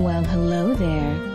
Well, hello there.